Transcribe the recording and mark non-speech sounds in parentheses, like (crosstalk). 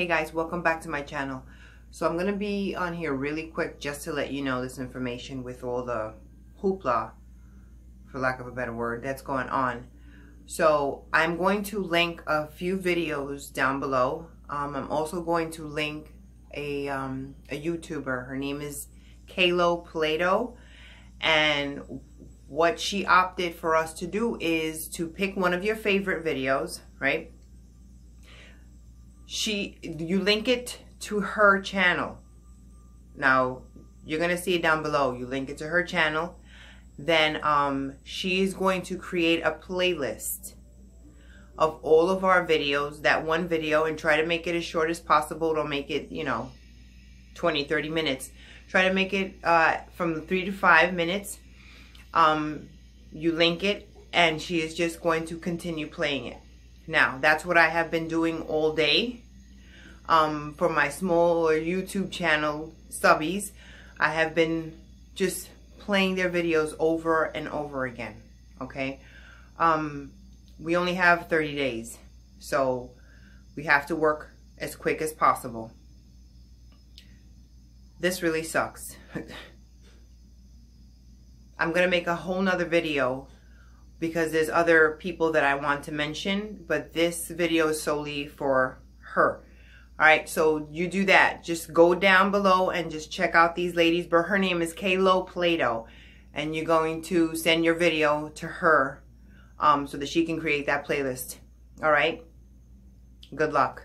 Hey guys, welcome back to my channel. So I'm going to be on here really quick just to let you know this information with all the hoopla, for lack of a better word, that's going on. So I'm going to link a few videos down below. Um, I'm also going to link a, um, a YouTuber. Her name is Kaylo Pladoh. And what she opted for us to do is to pick one of your favorite videos, right? She, you link it to her channel. Now, you're going to see it down below. You link it to her channel. Then um, she's going to create a playlist of all of our videos, that one video, and try to make it as short as possible. Don't make it, you know, 20, 30 minutes. Try to make it uh, from three to five minutes. Um, you link it, and she is just going to continue playing it. Now, that's what I have been doing all day um, for my smaller YouTube channel subbies. I have been just playing their videos over and over again. Okay. Um, we only have 30 days. So we have to work as quick as possible. This really sucks. (laughs) I'm going to make a whole nother video because there's other people that I want to mention, but this video is solely for her. All right, so you do that. Just go down below and just check out these ladies. But her name is Kaylo Pladoh. And you're going to send your video to her um, so that she can create that playlist. All right? Good luck.